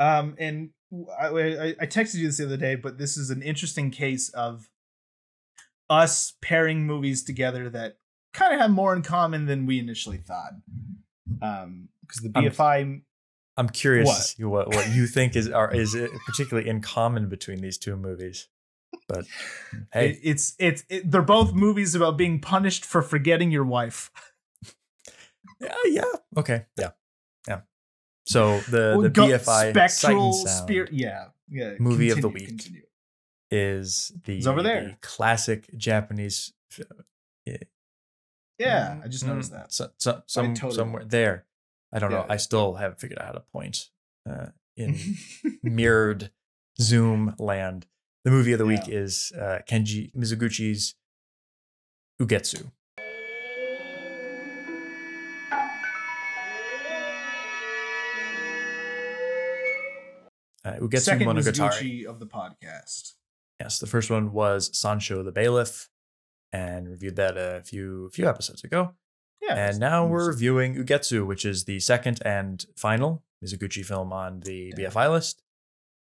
Um, and I, I, I texted you this the other day, but this is an interesting case of us pairing movies together that kind of have more in common than we initially thought. Um, because the I'm- BFI, I'm curious what? what what you think is are is particularly in common between these two movies. But hey, it, it's it's it, they're both movies about being punished for forgetting your wife. yeah, yeah, okay, yeah. So the Well, the BFI spectral spirit, yeah, yeah. Movie of the week. continue. is the, It's over there. the classic Japanese. f- Yeah, I just Mm, noticed that. So, so, some, totally- somewhere there. I don't know. Yeah. I still haven't figured out how to point uh, in mirrored Zoom land. The movie of the week is uh, Kenji Mizoguchi's Ugetsu. Uh, Ugetsu Second Monogatari. Mizoguchi of the podcast. Yes, the first one was Sansho the Bailiff, and reviewed that a few few episodes ago. Yeah, and now we're reviewing Ugetsu, which is the second and final Mizoguchi film on the Yeah. BFI list.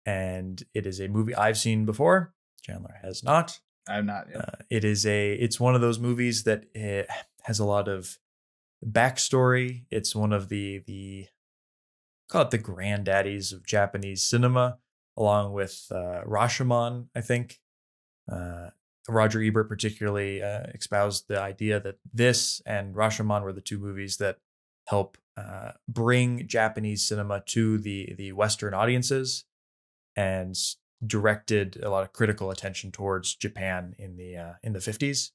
And it is a movie I've seen before. Chandler has not. I'm not. Yeah. Uh, it is a. It's one of those movies that eh, has a lot of backstory. It's one of the the call it the granddaddies of Japanese cinema, along with uh, Rashomon. I think uh, Roger Ebert particularly uh, espoused the idea that this and Rashomon were the two movies that help uh, bring Japanese cinema to the the Western audiences and directed a lot of critical attention towards Japan in the uh, in the 50s.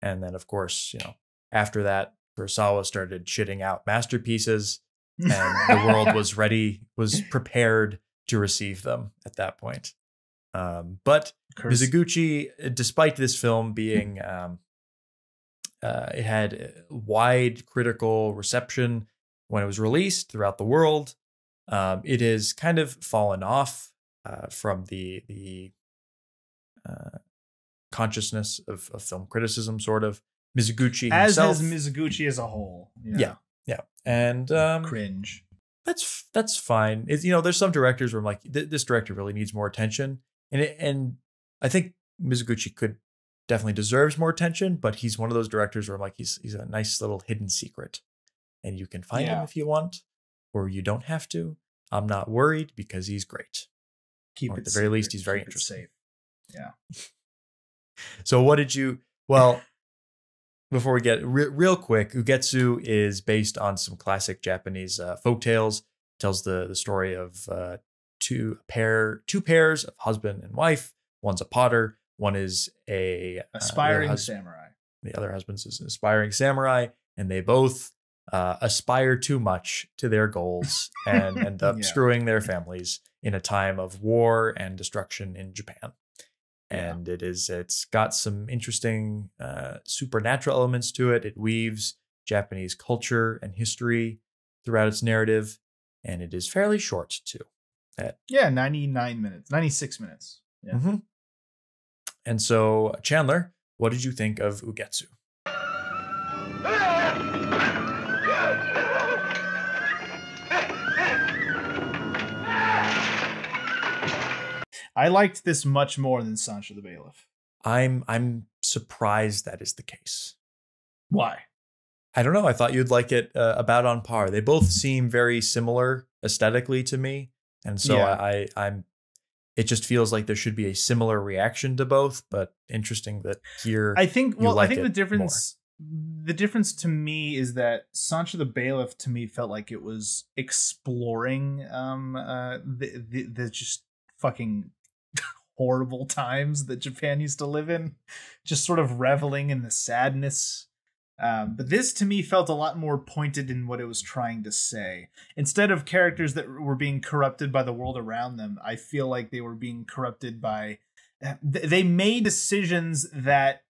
And then of course, you know, after that, Kurosawa started shitting out masterpieces and the world was ready, was prepared to receive them at that point. Um, but Curse. Mizoguchi, uh, despite this film being, um, uh, it had uh, wide critical reception when it was released throughout the world. Um, it has kind of fallen off uh, from the the uh, consciousness of, of film criticism, sort of. Mizoguchi as himself, has Mizoguchi as a whole. Yeah. yeah, and um, Cringe. that's that's fine. It's, you know, there's some directors where I'm like, this director really needs more attention, and it, and I think Mizoguchi could definitely deserves more attention, but he's one of those directors where I'm like, he's he's a nice little hidden secret, and you can find him if you want, or you don't have to. I'm not worried because he's great. Keep Or it at the very least, he's very keep interesting. Safe. So what did you? Well, before we get re- real quick, Ugetsu is based on some classic Japanese uh, folk tales. Tells the the story of uh, two pair two pairs of husband and wife. One's a potter. One is a uh, Aspiring hus- samurai. the other husband is an aspiring samurai, and they both uh, aspire too much to their goals and end up Yeah. screwing their families in a time of war and destruction in Japan. Yeah. And it is it's got some interesting uh, supernatural elements to it. It weaves Japanese culture and history throughout its narrative, and it is fairly short too. Yeah, 99 minutes, 96 minutes. Yeah. Mhm. And so, Chandler, what did you think of Ugetsu? I liked this much more than Sansho the Bailiff. I'm I'm surprised that is the case. Why? I don't know. I thought you'd like it uh, about on par. They both seem very similar aesthetically to me, and so Yeah. I, I I'm. It just feels like there should be a similar reaction to both, but interesting that here. I think well, like I think the difference the difference to me is that Sansho the Bailiff to me felt like it was exploring um uh the the, the just fucking horrible times that Japan used to live in, just sort of reveling in the sadness. Um, but this to me felt a lot more pointed in what it was trying to say. Instead of characters that were being corrupted by the world around them, I feel like they were being corrupted by. They made decisions that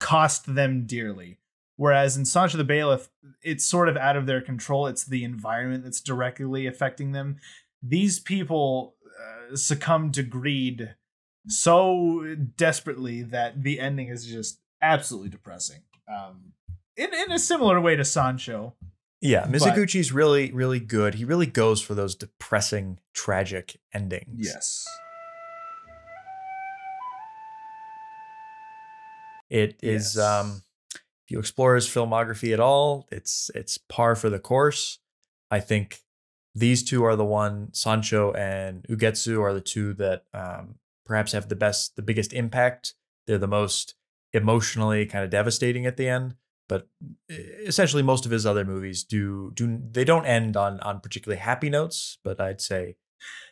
cost them dearly. Whereas in Sansho the Bailiff, it's sort of out of their control. It's the environment that's directly affecting them. These people uh, succumb to greed so desperately that the ending is just absolutely depressing. Um, in, in a similar way to Sansho. Yeah, But- Mizoguchi's really, really good. He really goes for those depressing, tragic endings. Yes. It is Yes. um if you explore his filmography at all, it's it's par for the course. I think these two are the one Sansho and Ugetsu are the two that um perhaps have the best the biggest impact. They're the most emotionally kind of devastating at the end, but essentially most of his other movies do do they don't end on on particularly happy notes, but I'd say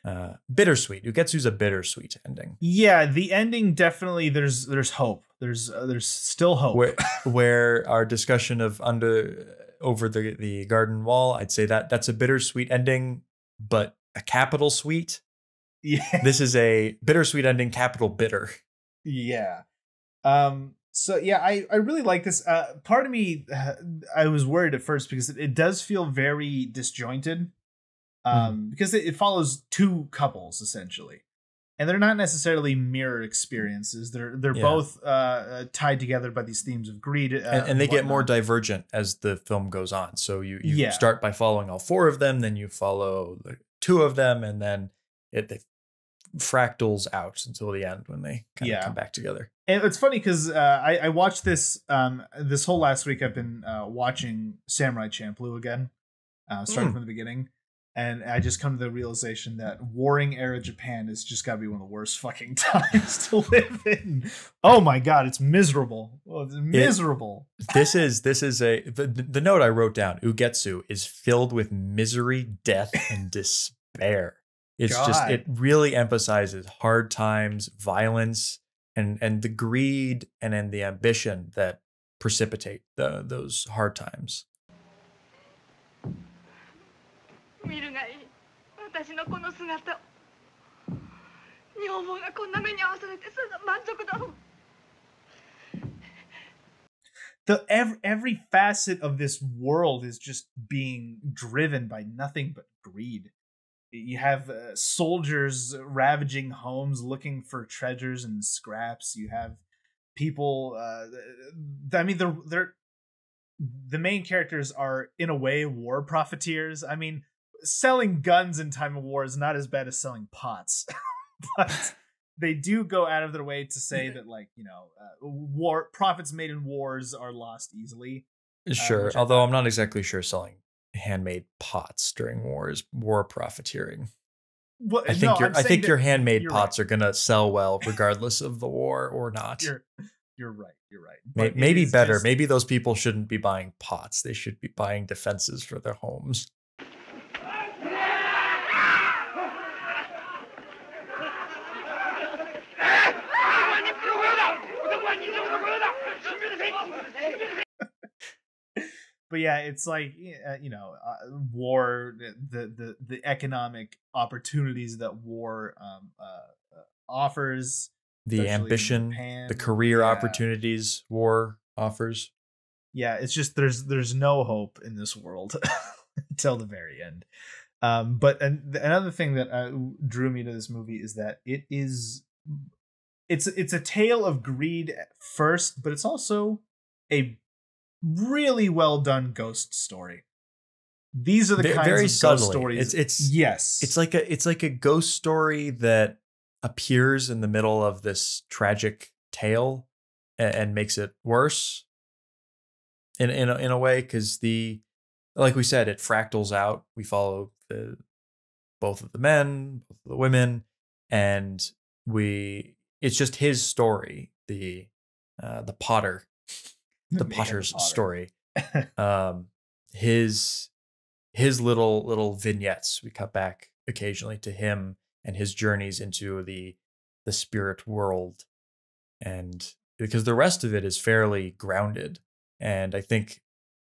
uh bittersweet. Ugetsu's a bittersweet ending. Yeah, the ending definitely there's there's hope. There's uh, there's still hope. where, where our discussion of under over the the garden wall i'd say that that's a bittersweet ending but a capital sweet yeah. this is a bittersweet ending capital bitter Yeah. Um so yeah, I I really like this. Uh part of me uh, I was worried at first because it, it does feel very disjointed. Um because it, it follows two couples essentially. And they're not necessarily mirror experiences. They're they're Yeah. both uh, uh tied together by these themes of greed uh, and, and they get more divergent as the film goes on so you you Yeah. start by following all four of them then you follow the two of them and then it, it fractals out until the end when they kind Yeah. of come back together And it's funny because uh, I, I watched this um this whole last week. I've been uh, watching Samurai Champloo again, uh, starting Mm. from the beginning, and I just come to the realization that warring era Japan has just got to be one of the worst fucking times to live in. Oh my god, it's miserable. Oh, it's miserable. this is this is a the, the note I wrote down. Ugetsu is filled with misery, death, and despair. It's just God. it really emphasizes hard times, violence, and and the greed and and the ambition that precipitate the, those hard times. 見るがいい私のこの姿を女房がこんな目に遭わされてそれが満足だろう The every, every facet of this world is just being driven by nothing but greed. you have uh, soldiers ravaging homes looking for treasures and scraps. You have people. Uh, I mean, they're they're the main characters are in a way war profiteers. I mean, selling guns in time of war is not as bad as selling pots, but they do go out of their way to say that like you know uh, war profits made in wars are lost easily Sure, which although I'm not exactly sure selling handmade pots during wars, war profiteering. well, I think no, your I think your handmade pots are gonna sell well regardless of the war or not. you're you're right you're right May- But it maybe better. just- Maybe those people shouldn't be buying pots. They should be buying defenses for their homes. But yeah it's like uh, you know uh, war the the the economic opportunities that war um uh, uh, offers The ambition, Japan. the career Yeah. opportunities war offers. yeah it's just there's there's no hope in this world until the very end um but an- another thing that uh, drew me to this movie is that it is it's it's a tale of greed at first but it's also a really well done ghost story. These are the Ve- kinds very of ghost stories It's it's yes. it's like a it's like a ghost story that appears in the middle of this tragic tale and, and makes it worse in in a, in a way because the like we said it fractals out. We follow the both of the men both of the women and we it's just his story the uh the potter the Man, potter's Potter. story. Um his his little little vignettes we cut back occasionally to him and his journeys into the the spirit world. And because the rest of it is fairly grounded. And i think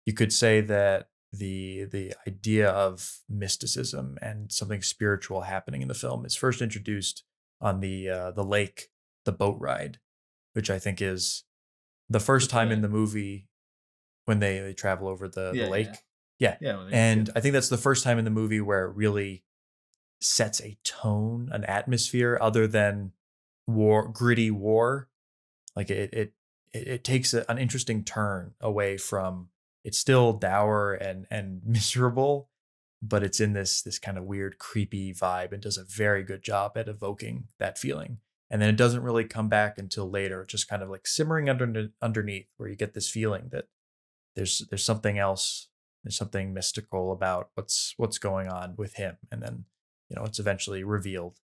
you could say that the the idea of mysticism and something spiritual happening in the film is first introduced on the uh, the lake the boat ride which i think is the first time in the movie when they, they travel over the, Yeah, the yeah. lake yeah and I think that's the first time in the movie where it really sets a tone, an atmosphere other than war, gritty war. Like it, it, it, it takes a, an interesting turn away from it's still dour and and miserable, but it's in this this kind of weird creepy vibe and does a very good job at evoking that feeling. And then it doesn't really come back until later, just kind of like simmering under underneath, where you get this feeling that there's there's something else, there's something mystical about what's what's going on with him, and then you know it's eventually revealed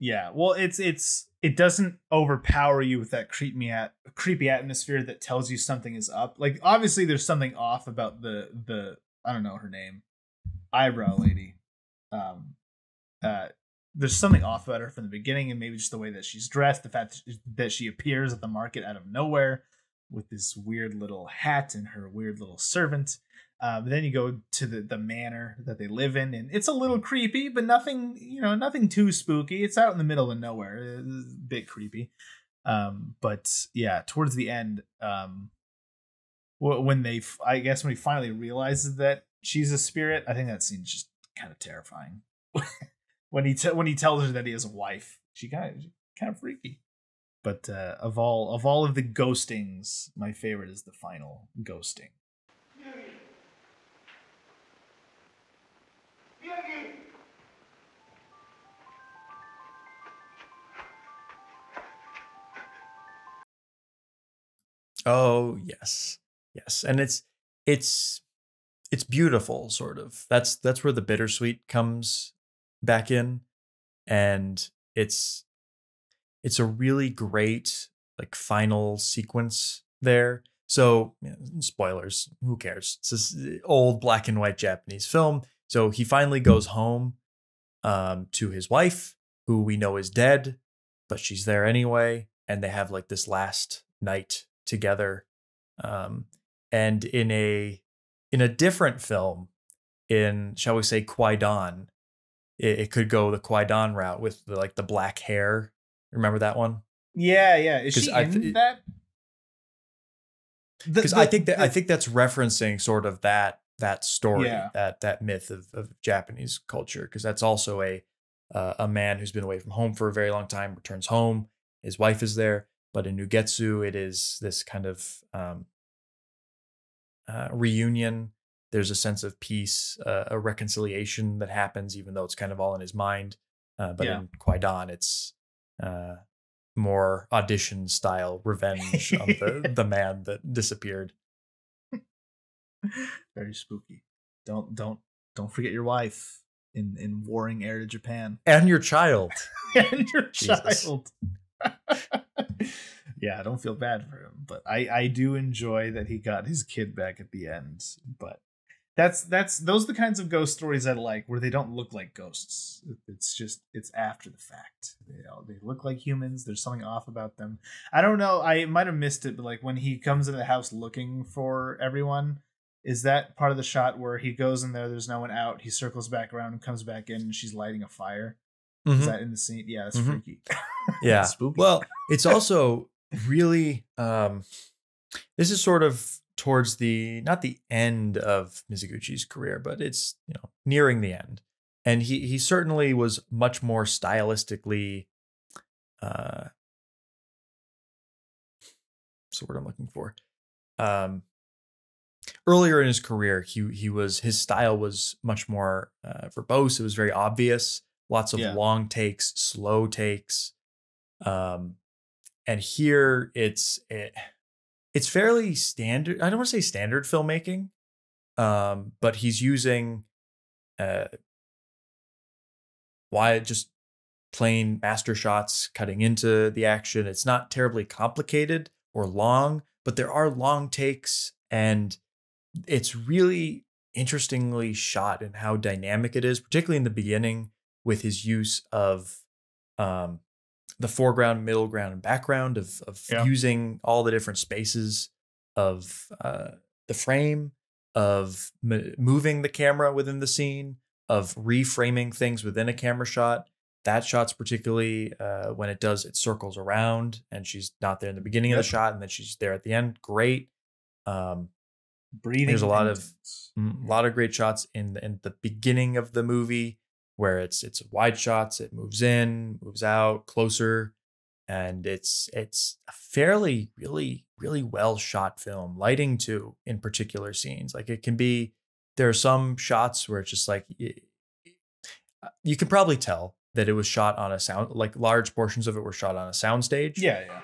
Yeah, well, it's it's it doesn't overpower you with that creep me at creepy atmosphere that tells you something is up. Like obviously, there's something off about the the I don't know her name, eyebrow lady. Um, uh, there's something off about her from the beginning, and maybe just the way that she's dressed, the fact that she appears at the market out of nowhere with this weird little hat and her weird little servant. But then you go to the, the manor that they live in, and it's a little creepy, but nothing, you know, nothing too spooky. It's out in the middle of nowhere, it's a bit creepy. Um, but yeah, towards the end, um, when they, I guess, when he finally realizes that she's a spirit, I think that scene's just kind of terrifying. when he when he tells her that he has a wife, she kind of kind of freaky. But uh, of all of all of the ghostings, my favorite is the final ghosting Oh, yes. Yes. And it's it's it's beautiful sort of. That's that's where the bittersweet comes back in and it's it's a really great like final sequence there. So, spoilers, who cares? It's this uh, old black and white Japanese film. So he finally goes home um, to his wife, who we know is dead, but she's there anyway. And they have like this last night together. Um, and in a in a different film, in shall we say Kwaidan, it, it could go the Kwaidan route with the, like the black hair. Remember that one? Yeah, yeah. Is she I th- in that? Because I think that the, I think that's referencing sort of that that story, yeah. that that myth of, of Japanese culture, because that's also a uh, a man who's been away from home for a very long time returns home. His wife is there, but in Ugetsu, it is this kind of um, uh, reunion. There's a sense of peace, uh, a reconciliation that happens, even though it's kind of all in his mind. Uh, but yeah. in Kwaidan, it's uh, more audition style revenge on the, the man that disappeared. Very spooky. Don't don't don't forget your wife in in warring heir to Japan and your child and your child. Yeah, I don't feel bad for him, but I I do enjoy that he got his kid back at the end. But that's that's those are the kinds of ghost stories I like where they don't look like ghosts. It's just it's after the fact. You know, they look like humans. There's something off about them. I don't know. I might have missed it, but like when he comes into the house looking for everyone, is that part of the shot where he goes in there? There's no one out. He circles back around and comes back in, and she's lighting a fire. Mm-hmm. Is that in the scene? Yeah, that's mm-hmm. freaky. Yeah, spooky. Well, it's also really. um This is sort of towards the not the end of Mizoguchi's career, but it's you know nearing the end, and he he certainly was much more stylistically. Uh, what's the word I'm looking for? Um, earlier in his career, he he was his style was much more uh, verbose. It was very obvious. Lots of yeah. long takes, slow takes, um, and here it's it, it's fairly standard. I don't want to say standard filmmaking, um, but he's using uh, why just plain master shots cutting into the action. It's not terribly complicated or long, but there are long takes and it's really interestingly shot and how dynamic it is, particularly in the beginning with his use of um, the foreground, middle ground, and background of of yeah. using all the different spaces of uh, the frame, of m- moving the camera within the scene, of reframing things within a camera shot. That shot's particularly uh, when it does it circles around and she's not there in the beginning yep. of the shot and then she's there at the end. Great. Um, breathing. There's a lot of- a lot of great shots in the, in the beginning of the movie where it's it's wide shots, it moves in, moves out, closer, and it's it's a fairly really really well shot film. Lighting too, in particular scenes, like it can be. There are some shots where it's just like uh, you can probably tell that it was shot on a sound like large portions of it were shot on a soundstage. Yeah, yeah.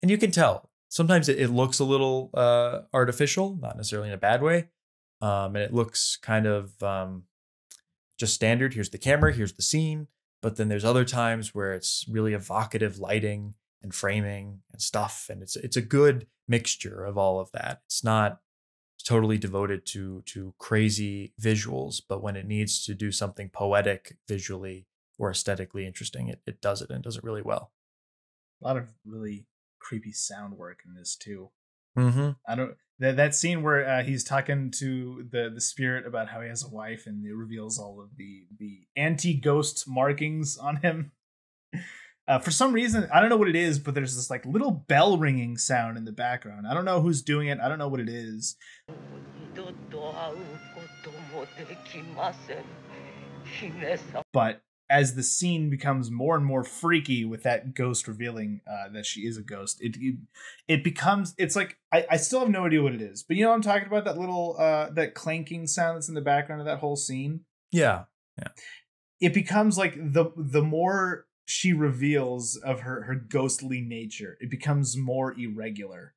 And you can tell sometimes it, it looks a little uh, artificial not necessarily in a bad way um, and it looks kind of um, just standard. Here's the camera here's the scene but then there's other times where it's really evocative lighting and framing and stuff and it's it's a good mixture of all of that. It's not totally devoted to to crazy visuals but when it needs to do something poetic visually or aesthetically interesting it, it does it and does it really well. A lot of really creepy sound work in this too. Mm-hmm. I don't that that scene where uh, he's talking to the the spirit about how he has a wife and it reveals all of the the anti ghost markings on him. Uh, for some reason, I don't know what it is, but there's this like little bell ringing sound in the background. I don't know who's doing it. I don't know what it is. But as the scene becomes more and more freaky with that ghost revealing uh, that she is a ghost, it it, it becomes it's like I, I still have no idea what it is, but you know what I'm talking about that little uh that clanking sound that's in the background of that whole scene. yeah It becomes like the the more she reveals of her her ghostly nature, it becomes more irregular.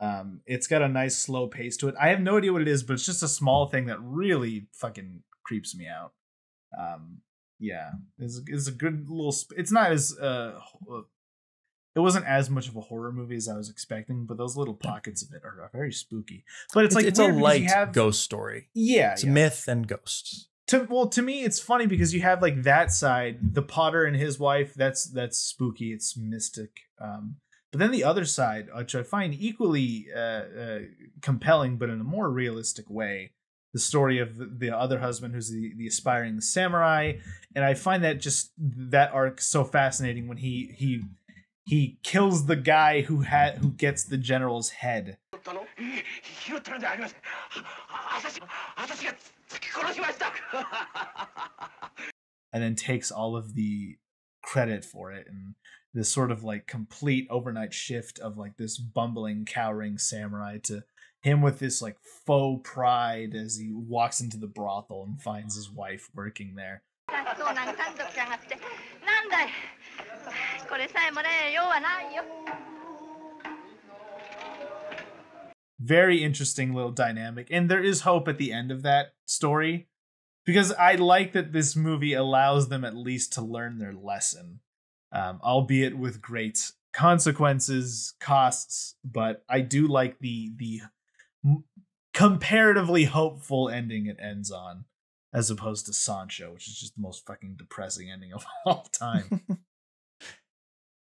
Um, it's got a nice slow pace to it. I have no idea what it is, but it's just a small thing that really fucking creeps me out. Um, yeah, it's it's a good little. Sp- it's not as uh, it wasn't as much of a horror movie as I was expecting, but those little pockets of it are, very spooky. But it's, it's, like it's a weird because you light have- ghost story Yeah, it's yeah. myth and ghosts to well to me it's funny because you have like that side the potter and his wife that's that's spooky it's mystic um but then the other side which i find equally uh, uh compelling but in a more realistic way the story of the, other husband who's the, the aspiring samurai. And i find that just that arc so fascinating when he he he kills the guy who had who gets the general's head. And then takes all of the credit for it and this sort of like complete overnight shift of like this bumbling cowering samurai to him with this like faux pride as he walks into the brothel and finds his wife working there. very interesting little dynamic. And there is hope at the end of that story because I like that this movie allows them at least to learn their lesson, um, albeit with great consequences, costs. But I do like the the comparatively hopeful ending it ends on as opposed to sansho which is just the most fucking depressing ending of all time.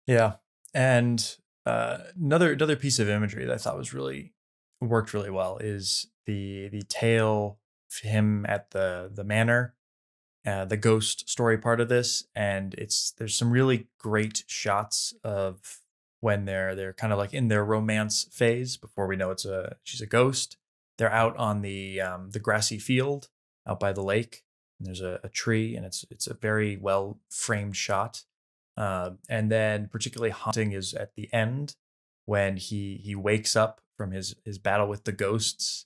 Yeah, and uh, another another piece of imagery that I thought was really worked really well is the the tale him at the the manor, uh, the ghost story part of this, and it's there's some really great shots of when they're they're kind of like in their romance phase before we know it's a she's a ghost. They're out on the um, the grassy field out by the lake, and there's a, a tree, and it's it's a very well framed shot. Uh, and then particularly haunting is at the end when he he wakes up from his his battle with the ghosts,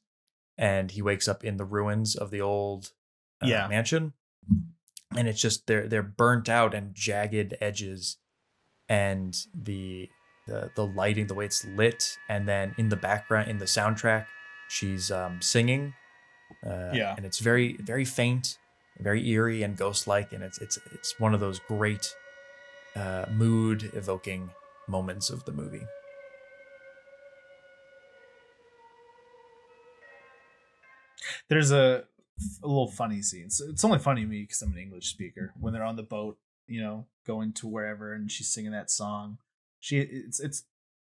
and he wakes up in the ruins of the old uh, Yeah. mansion, and it's just they're they're burnt out and jagged edges, and the the the lighting, the way it's lit, and then in the background in the soundtrack, she's um, singing, uh, Yeah. and it's very very faint, very eerie and ghost like, and it's it's it's one of those great uh, mood evoking moments of the movie. there's a, a little funny scene. So it's only funny to me because I'm an English speaker. When they're on the boat, you know, going to wherever, and she's singing that song. She, it's, it's.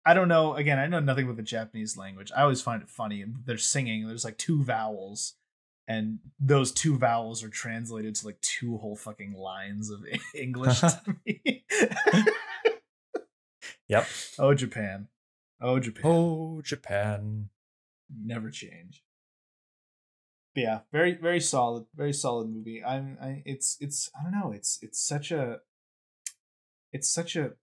I don't know. Again, I know nothing about the Japanese language. I always find it funny. They're singing. There's like two vowels, and those two vowels are translated to like two whole fucking lines of English to me. Yep. Oh Japan. Oh Japan. Oh, Japan. Never change. But yeah, very very solid, very solid movie. I'm I it's it's I don't know, it's it's such a it's such a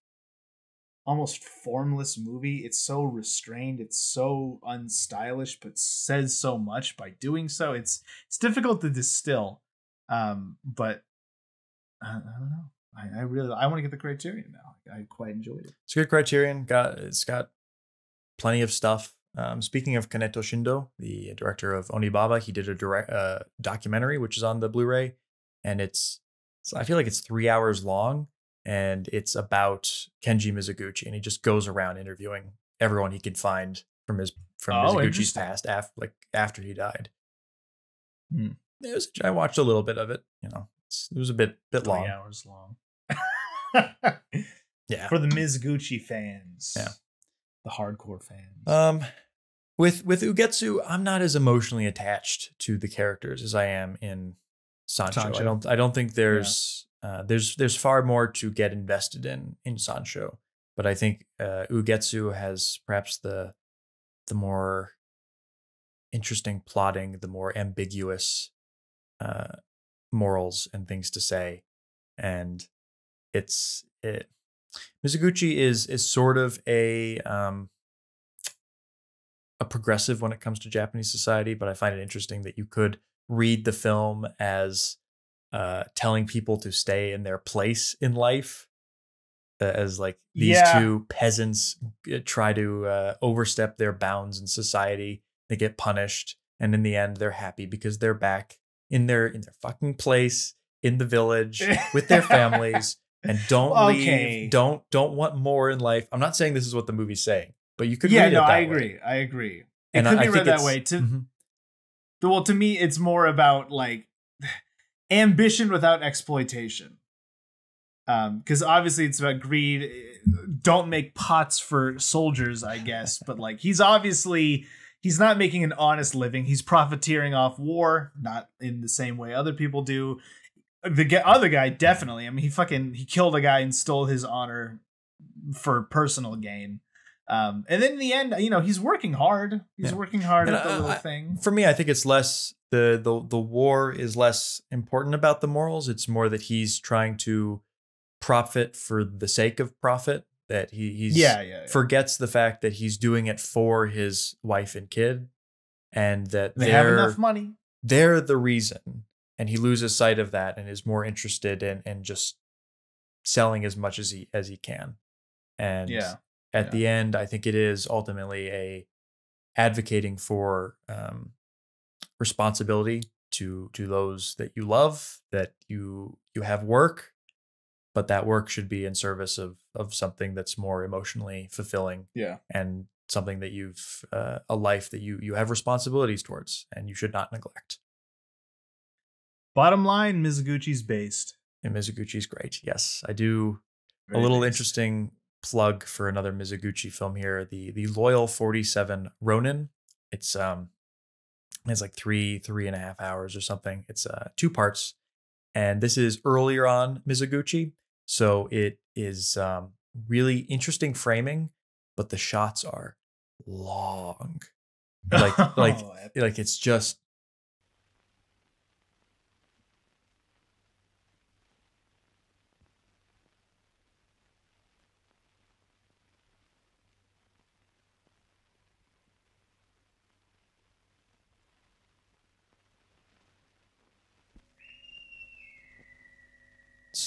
almost formless movie. It's so restrained, it's so unstylish, but says so much by doing so. It's it's difficult to distill. Um, but I, I don't know. I, I really I want to get the criterion now. I quite enjoyed it. It's a good criterion. Got it's got plenty of stuff. Um, speaking of Kaneto Shindo, the director of Onibaba, he did a direct uh, documentary which is on the Blu-ray, and it's, it's I feel like it's three hours long, and it's about Kenji Mizoguchi, and he just goes around interviewing everyone he can find from his from Oh, interesting. past after like after he died. Hmm. It was, I watched a little bit of it. You know, it's, it was a bit bit long. hours long. Yeah. For the Mizoguchi fans. Yeah. The hardcore fans. Um, with with Ugetsu, I'm not as emotionally attached to the characters as I am in Sansho. Sansho. I don't I don't think there's uh, there's there's far more to get invested in in Sansho, but I think uh, Ugetsu has perhaps the the more interesting plotting, the more ambiguous uh, morals and things to say, and it's it. Mizoguchi is is sort of a um, a progressive when it comes to Japanese society, but I find it interesting that you could read the film as uh, telling people to stay in their place in life, uh, as like these Yeah. two peasants uh, try to uh, overstep their bounds in society. They get punished, and in the end, they're happy because they're back in their in their fucking place in the village with their families and don't Okay. leave. Don't don't want more in life. I'm not saying this is what the movie's saying, but you could yeah, read no, it that I way. agree. I agree. It And could I- I be think read that way. To Mhm. well, to me, it's more about like ambition without exploitation. Um, because obviously it's about greed. Don't make pots for soldiers, I guess. but like he's obviously he's not making an honest living. He's profiteering off war, not in the same way other people do. The other guy definitely. I mean, he fucking he killed a guy and stole his honor for personal gain. Um, and then in the end, you know, he's working hard. He's Yeah. working hard And at the I- little I- thing. For me, I think it's less the the the war is less important about the morals. It's more that he's trying to profit for the sake of profit. That he he's Yeah, yeah. yeah. forgets the fact that he's doing it for his wife and kid, and that they have enough money. they're the reason, and he loses sight of that and is more interested in in just selling as much as he as he can. And Yeah, at yeah. the end, I think it is ultimately a advocating for um, responsibility to to those that you love, that you you have work, but that work should be in service of of something that's more emotionally fulfilling Yeah. and something that you've uh, a life that you you have responsibilities towards and you should not neglect. Bottom line, Mizoguchi's based. And Mizoguchi's great. Yes, I do. Very a little based. interesting plug for another Mizoguchi film here. The the Loyal 47 Ronin. It's um it's like three, three and a half hours or something. It's uh two parts. And this is earlier on Mizoguchi. So it is um really interesting framing, but the shots are long. Like like Oh, like it's just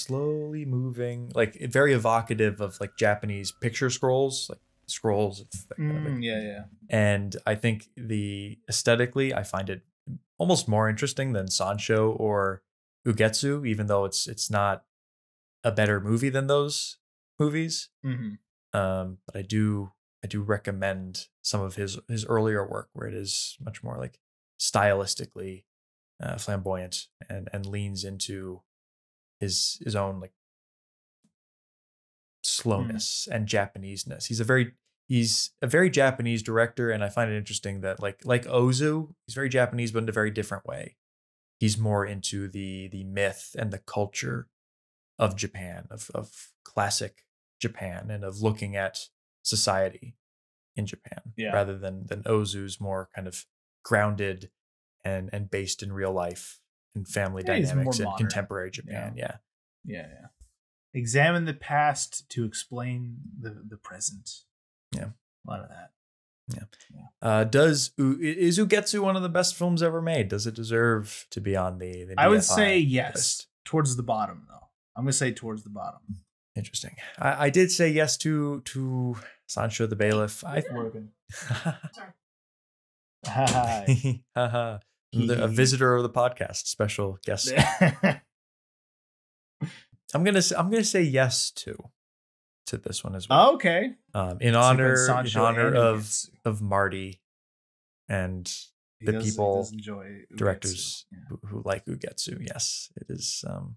slowly moving like very evocative of like japanese picture scrolls like scrolls of that kind of Mm, yeah, yeah. and I think the aesthetically, I find it almost more interesting than Sansho or Ugetsu, even though it's it's not a better movie than those movies. hmm Um, but I do I do recommend some of his his earlier work where it is much more like stylistically uh, flamboyant and and leans into his his own like hmm. slowness and Japaneseness. He's a very he's a very Japanese director, and I find it interesting that like like Ozu, he's very Japanese, but in a very different way. He's more into the the myth and the culture of Japan, of of classic Japan and of looking at society in Japan Yeah. rather than than Ozu's more kind of grounded and and based in real life and family Yeah, dynamics modern. contemporary Japan. Yeah. Yeah, yeah. Examine the past to explain the the present. Yeah. a lot of that. Yeah uh, does is Ugetsu one of the best films ever made? Does it deserve to be on the? the I would say yes, list? towards the bottom though. I'm gonna say towards the bottom. Interesting. I, I did say yes to to Sansho the Bailiff. I Hi. The- a visitor of the podcast, special guest. I'm gonna say, I'm gonna say yes to to this one as well. okay. Um, in So honor in honor of of Marty and He the does- people- enjoy directors Yeah. who, who like Ugetsu. Yes, it is. Um,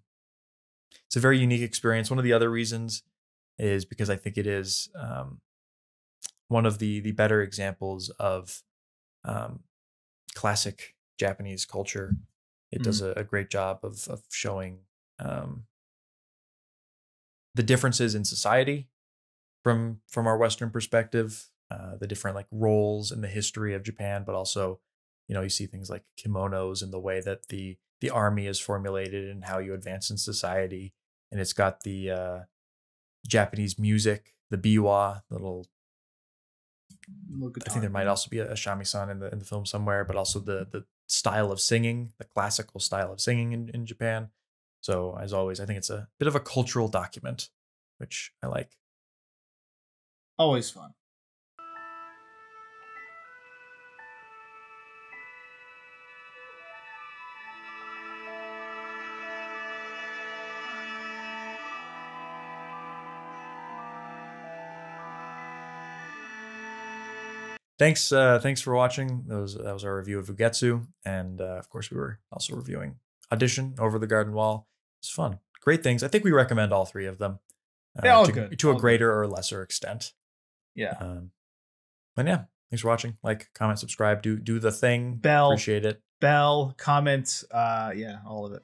it's a very unique experience. One of the other reasons is because I think it is um, one of the the better examples of um, classic Japanese culture. It does a, a great job of of showing um, the differences in society from from our Western perspective, uh, the different like roles in the history of Japan, but also you know you see things like kimonos and the way that the the army is formulated and how you advance in society. And it's got the uh japanese music the biwa little Little i think there might also be a, a shamisen in the in the film somewhere but also the the style of singing the classical style of singing in, in japan so as always i think it's a bit of a cultural document which i like always fun. Thanks uh thanks for watching. That was that was our review of ugetsu and uh, of course we were also reviewing audition over the garden wall. It's fun. Great things. I think we recommend all three of them uh, They're all to, good, to a all good. greater or lesser extent. Yeah. um and yeah thanks for watching. Like comment subscribe do do the thing. Bell. appreciate it. Bell, comment, uh, yeah, all of it.